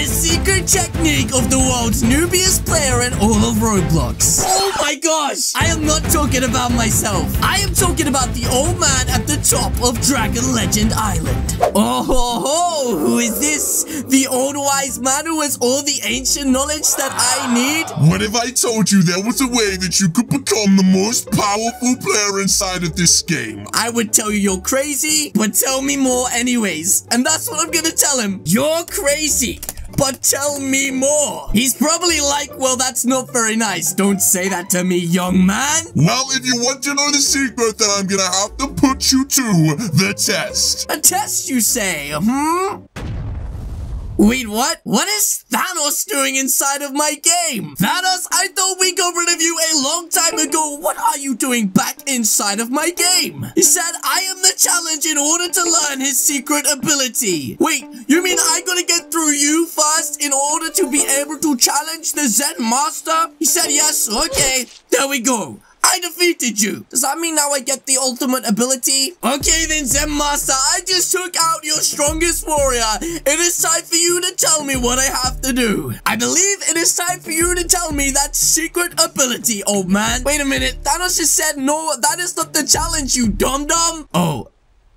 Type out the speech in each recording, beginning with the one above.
the secret technique of the world's newbiest player in all of Roblox. Oh my gosh! I am not talking about myself. I am talking about the old man at the top of Dragon Legend Island. Oh ho ho! Who is this? The old wise man who has all the ancient knowledge that I need? What if I told you there was a way that you could become the most powerful player inside of this game? I would tell you you're crazy, but tell me more anyways. And that's what I'm gonna tell him. You're crazy. But tell me more. He's probably like, well, that's not very nice. Don't say that to me, young man. Well, if you want to know the secret, then I'm gonna have to put you to the test. A test, you say? Hmm? Wait, what? What is Thanos doing inside of my game? Thanos, I thought we got rid of you a long time ago. What are you doing back inside of my game? He said, I am the challenge in order to learn his secret ability. Wait, you mean I gotta get through you first in order to be able to challenge the Zen Master? He said, yes, okay. There we go. I defeated you. Does that mean now I get the ultimate ability? Okay then, Zen Master, I just took out your strongest warrior. It is time for you to tell me what I have to do. I believe it is time for you to tell me that secret ability, old man. Wait a minute, Thanos just said no, that is not the challenge, you dum-dum. Oh,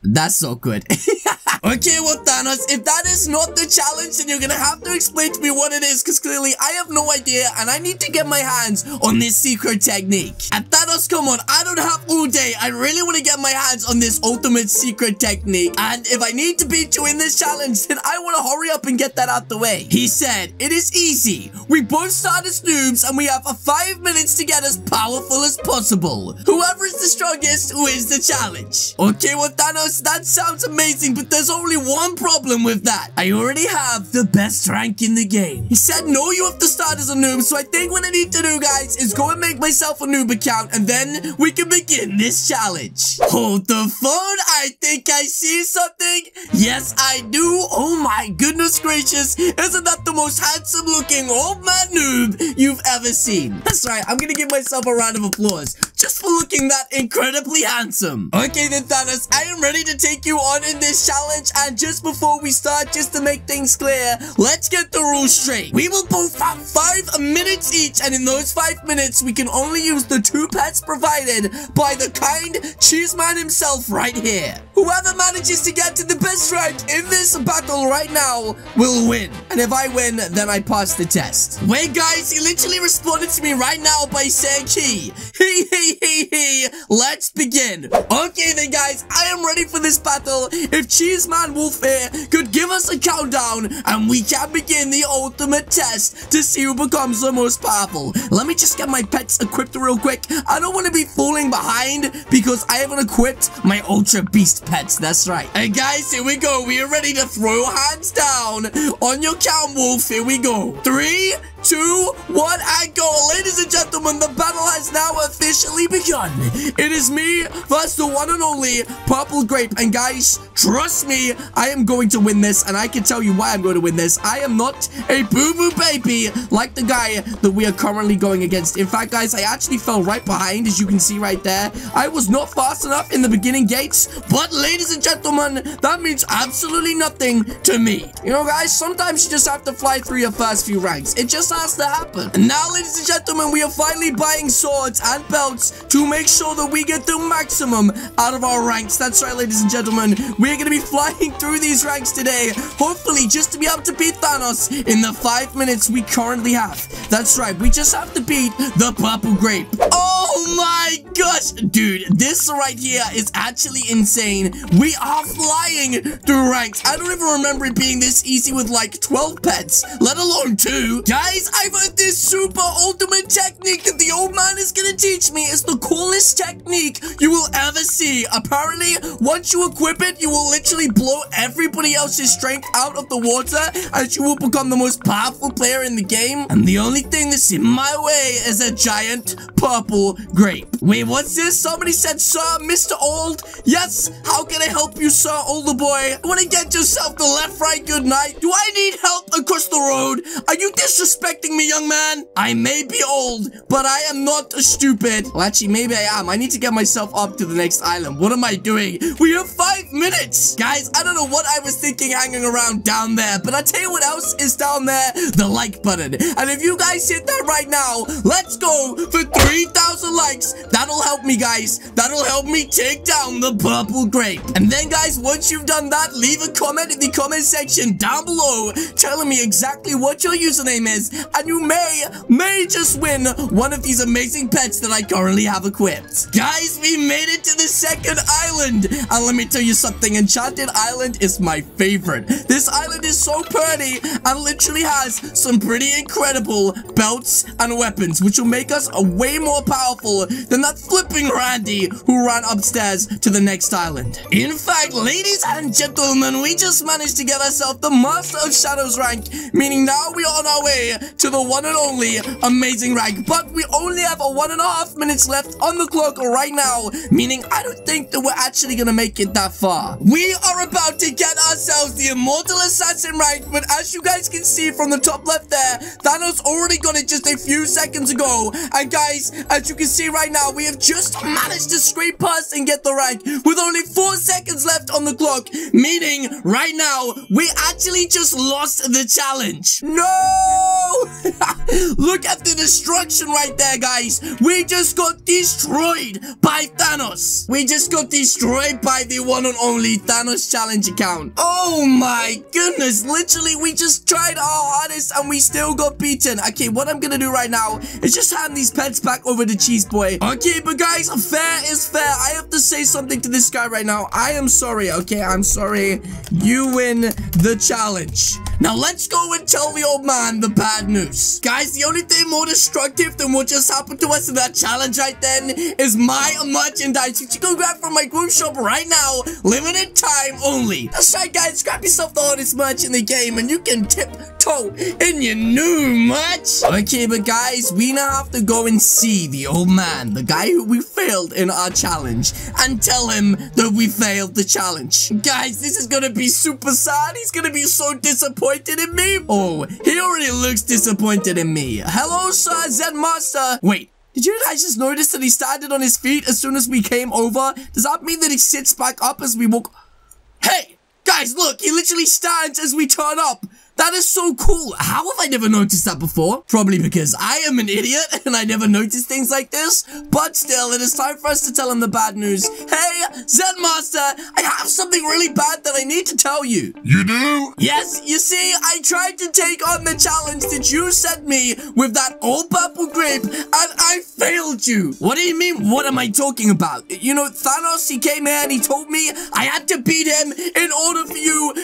that's so good. okay, well, Thanos, if that is not the challenge, then you're gonna have to explain to me what it is, because clearly I have no idea, and I need to get my hands on this secret technique. And Thanos, come on, I don't have all day. I really want to get my hands on this ultimate secret technique, and if I need to beat you in this challenge, then I want to hurry up and get that out the way. He said, it is easy. We both start as noobs, and we have five minutes to get as powerful as possible. Whoever is the strongest wins the challenge. Okay, well, Thanos, that sounds amazing, but there's only one problem with that. I already have the best rank in the game. He said, no, you have to start as a noob, so I think what I need to do, guys, is go and make myself a noob account, and then we can begin this challenge. Hold the phone. I think I see something. Yes, I do. Oh my goodness gracious. Isn't that the most handsome looking old man noob you've ever seen? That's right. I'm gonna give myself a round of applause just for looking that incredibly handsome. Okay then, Thanos, I am ready to take you on in this challenge. And just before we start, just to make things clear, let's get the rules straight. We will both have five minutes each. And in those five minutes, we can only use the two pets provided by the kind cheese man himself right here. Whoever manages to get to the best rank in this battle right now will win. And if I win, then I pass the test. Wait, guys, he literally responded to me right now by saying he. He, he, he, he. Let's begin. Okay then, guys, I am ready for this battle. If Cheeseman Wolfare could give us a countdown, and we can begin the ultimate test to see who becomes the most powerful. Let me just get my pets equipped real quick. I don't want to be falling behind because I haven't equipped my Ultra Beast pets. That's right. Hey, guys, here we go. We are ready to throw hands down. On your count, Wolf, here we go. Three, two, one, and go. Ladies and gentlemen, the battle has now officially begun. It is me versus the one and only Purple Grape. And guys, trust me, I am going to win this, and I can tell you why I'm going to win this. I am not a boo-boo baby like the guy that we are currently going against. In fact, guys, I actually fell right behind, as you can see right there. I was not fast enough in the beginning gates, but ladies and gentlemen, that means absolutely nothing to me. You know, guys, sometimes you just have to fly through your first few ranks. It just has to happen. And now, ladies and gentlemen, we are finally buying swords and belts to make sure that we get the maximum out of our ranks. That's right, ladies and gentlemen. We're going to be flying through these ranks today, hopefully just to be able to beat Thanos in the five minutes we currently have. That's right, we just have to beat the Purple Grape. Oh Oh my gosh, dude, this right here is actually insane. We are flying through ranks. I don't even remember it being this easy with like 12 pets, let alone two. Guys, I've heard this super ultimate technique that the old man is gonna teach me. It's the coolest technique you will ever see. Apparently, once you equip it, you will literally blow everybody else's strength out of the water and you will become the most powerful player in the game. And the only thing that's in my way is a giant purple grape. Wait, what's this? Somebody said, Sir, Mr. Old? Yes, how can I help you, Sir Older Boy? Want to get yourself the left, right, good night? Do I need help across the the road. Are you disrespecting me, young man? I may be old, but I am not stupid. Well, actually, maybe I am. I need to get myself up to the next island. What am I doing? We have five minutes. Guys, I don't know what I was thinking hanging around down there, but I tell you what else is down there. The like button. And if you guys hit that right now, let's go for 3,000 likes. That'll help me, guys. That'll help me take down the purple grape. And then, guys, once you've done that, leave a comment in the comment section down below telling me exactly what your username is. And you may, may just win one of these amazing pets that I currently have equipped. Guys, we made it to the second island. And let me tell you something. Enchanted Island is my favorite. This island is so pretty and literally has some pretty incredible belts and weapons, which will make us a way more powerful than that flipping Randy who ran upstairs to the next island. In fact, ladies and gentlemen, we just managed to get ourselves the Master of Shadows rank, meaning now we are on our way to the one and only amazing rank. But we only have a one and a half minutes left on the clock right now, meaning I don't think that we're actually gonna make it that far. We are about to get ourselves the Immortal Assassin rank, but as you guys can see from the top left there, Thanos already got it just a few seconds ago. And guys, as you can right now, we have just managed to scrape past and get the rank with only four seconds left on the clock, meaning right now, we actually just lost the challenge. No! Look at the destruction right there, guys. We just got destroyed by Thanos. We just got destroyed by the one and only Thanos challenge account. Oh my goodness. Literally, we just tried our hardest and we still got beaten. Okay, what I'm gonna do right now is just hand these pets back over to Cheese Boy. Okay, but guys, fair is fair. I have to say something to this guy right now. I am sorry, okay? I'm sorry. You win the challenge. Now let's go and tell the old man the bad news. Guys, the only thing more destructive than what just happened to us in that challenge right then is my merchandise, which you can grab from my group shop right now. Limited time only. That's right, guys. Grab yourself the hardest merch in the game and you can tip in your new merch. Okay, but guys, we now have to go and see the old man, the guy who we failed in our challenge, and tell him that we failed the challenge. Guys, this is gonna be super sad. He's gonna be so disappointed in me. Oh, he already looks disappointed in me. Hello, sir, Zen Master. Wait. Did you guys just notice that he started on his feet as soon as we came over? Does that mean that he sits back up as we walk? Hey! Guys, look! He literally stands as we turn up! That is so cool. How have I never noticed that before? Probably because I am an idiot and I never noticed things like this. But still, it is time for us to tell him the bad news. Hey, Zen Master, I have something really bad that I need to tell you. You do? Yes, you see, I tried to take on the challenge that you sent me with that old purple grape and I failed you. What do you mean? What am I talking about? You know, Thanos, he came here and he told me I had to beat him in order for you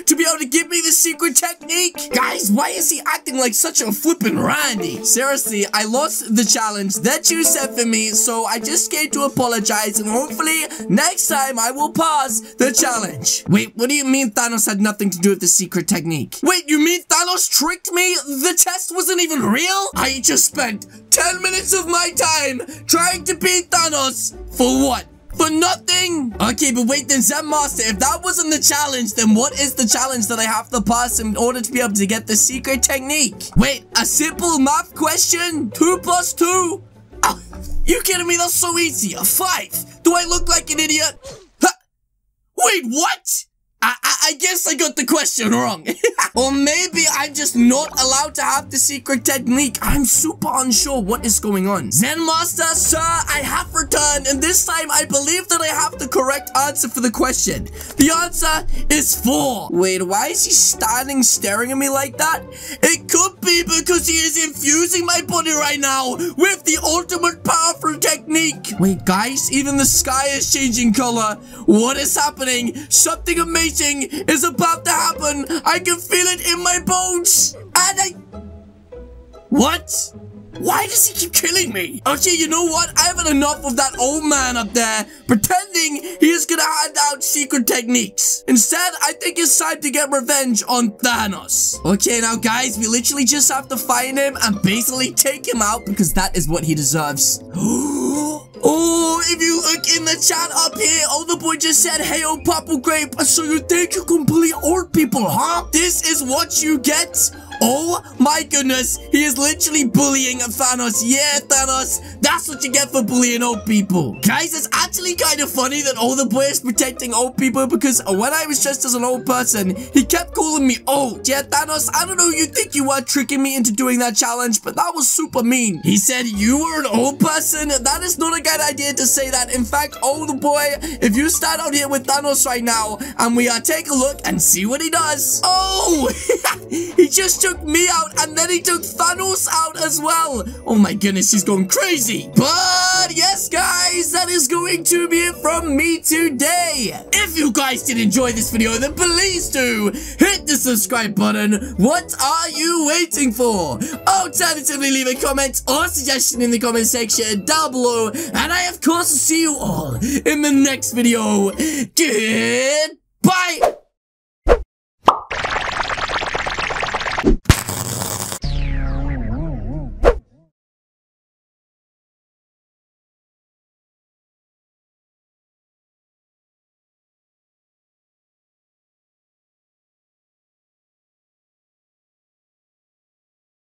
to be able to give me the secret technique. Guys, why is he acting like such a flippin' Randy? Seriously, I lost the challenge that you set for me, so I just came to apologize, and hopefully, next time I will pass the challenge. Wait, what do you mean Thanos had nothing to do with the secret technique? Wait, you mean Thanos tricked me? The test wasn't even real? I just spent 10 minutes of my time trying to beat Thanos for what? For nothing? Okay, but wait then, Zen Master, if that wasn't the challenge, then what is the challenge that I have to pass in order to be able to get the secret technique? Wait, a simple math question? Two plus two? You kidding me? That's so easy. A five. Do I look like an idiot? Wait, what? I, I, guess I got the question wrong. or maybe I'm just not allowed to have the secret technique. I'm super unsure what is going on. Zen Master, sir, I have returned, and this time I believe that I have the correct answer for the question. The answer is four. Wait, why is he standing staring at me like that? It could be because he is infusing my body right now with the ultimate powerful technique. Wait, guys, even the sky is changing color. What is happening? Something amazing is about to happen. I can feel it in my bones. And I... What? Why does he keep killing me? Okay, you know what? I have had enough of that old man up there pretending he is gonna hand out secret techniques. Instead, I think it's time to get revenge on Thanos. Okay, now guys, we literally just have to find him and basically take him out because that is what he deserves. Oh, Oh, if you look in the chat up here, oh, the boy just said, hey, oh, Purple Grape, so you think you bully old people, huh? This is what you get? Oh my goodness, he is literally bullying Thanos. Yeah, Thanos, that's what you get for bullying old people. Guys, it's actually kind of funny that all the boy is protecting old people because when I was just as an old person, he kept calling me old. Yeah, Thanos, I don't know you think you are tricking me into doing that challenge, but that was super mean. He said you were an old person. That is not a good idea to say that. In fact, old boy, if you stand out here with Thanos right now and we uh, take a look and see what he does. Oh, he just took me out and then he took Thanos out as well. Oh my goodness, he's going crazy. But yes, guys, that is going to be it from me today. If you guys did enjoy this video, then please do hit the subscribe button. What are you waiting for? Alternatively, leave a comment or suggestion in the comment section down below. And I, of course, will see you all in the next video. Goodbye.